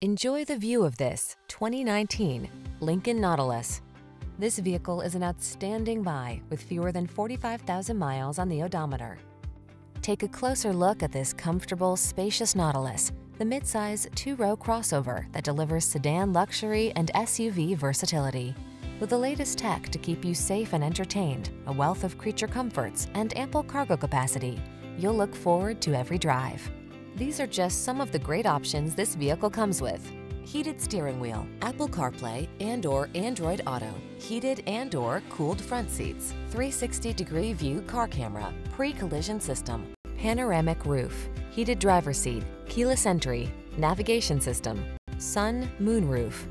Enjoy the view of this 2019 Lincoln Nautilus. This vehicle is an outstanding buy with fewer than 45,000 miles on the odometer. Take a closer look at this comfortable, spacious Nautilus, the midsize two-row crossover that delivers sedan luxury and SUV versatility. With the latest tech to keep you safe and entertained, a wealth of creature comforts, and ample cargo capacity, you'll look forward to every drive. These are just some of the great options this vehicle comes with. Heated steering wheel, Apple CarPlay and or Android Auto, heated and or cooled front seats, 360 degree view car camera, pre-collision system, panoramic roof, heated driver seat, keyless entry, navigation system, sun, moon roof.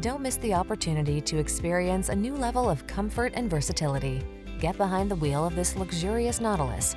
Don't miss the opportunity to experience a new level of comfort and versatility. Get behind the wheel of this luxurious Nautilus.